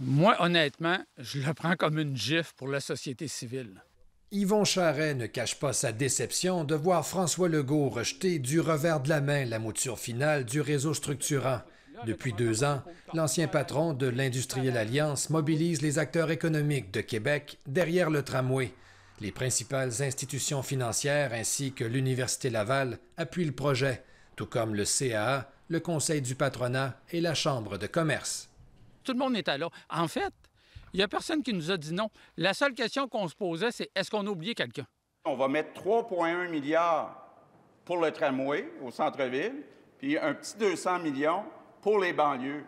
Moi, honnêtement, je le prends comme une gifle pour la société civile. Yvon Charret ne cache pas sa déception de voir François Legault rejeter du revers de la main la mouture finale du réseau structurant. Depuis deux ans, l'ancien patron de l'Industrielle Alliance mobilise les acteurs économiques de Québec derrière le tramway. Les principales institutions financières ainsi que l'Université Laval appuient le projet, tout comme le CAA, le Conseil du patronat et la Chambre de commerce. Tout le monde était là. En fait, il n'y a personne qui nous a dit non. La seule question qu'on se posait, c'est est-ce qu'on a oublié quelqu'un? On va mettre 3,1 milliards pour le tramway au centre-ville, puis un petit 200 millions pour les banlieues.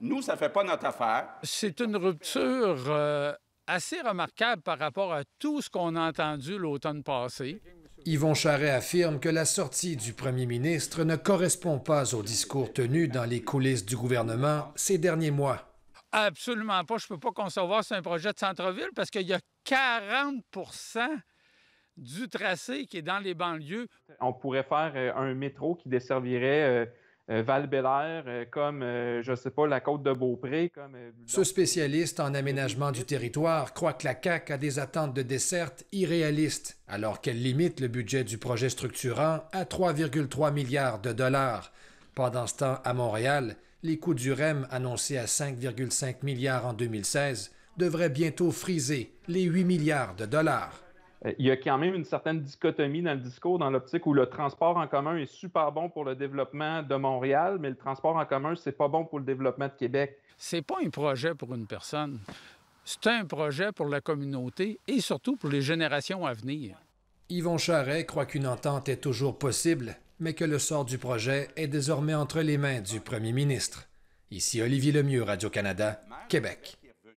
Nous, ça ne fait pas notre affaire. C'est une rupture euh, assez remarquable par rapport à tout ce qu'on a entendu l'automne passé. Yvon Charret affirme que la sortie du premier ministre ne correspond pas au discours tenu dans les coulisses du gouvernement ces derniers mois. Absolument pas. Je ne peux pas concevoir c'est un projet de centre-ville parce qu'il y a 40% du tracé qui est dans les banlieues. On pourrait faire euh, un métro qui desservirait euh, euh, val euh, comme, je ne sais pas, la côte de Beaupré. Comme, Ce spécialiste en aménagement du territoire croit que la CAQ a des attentes de desserte irréalistes, alors qu'elle limite le budget du projet structurant à 3,3 milliards de dollars. Pendant ce temps, à Montréal, les coûts du REM annoncés à 5,5 milliards en 2016 devraient bientôt friser les 8 milliards de dollars. Euh, il y a quand même une certaine dichotomie dans le discours, dans l'optique où le transport en commun est super bon pour le développement de Montréal, mais le transport en commun, c'est pas bon pour le développement de Québec. C'est pas un projet pour une personne. C'est un projet pour la communauté et surtout pour les générations à venir. Yvon Charret croit qu'une entente est toujours possible, mais que le sort du projet est désormais entre les mains du premier ministre. Ici Olivier Lemieux, Radio-Canada, Québec.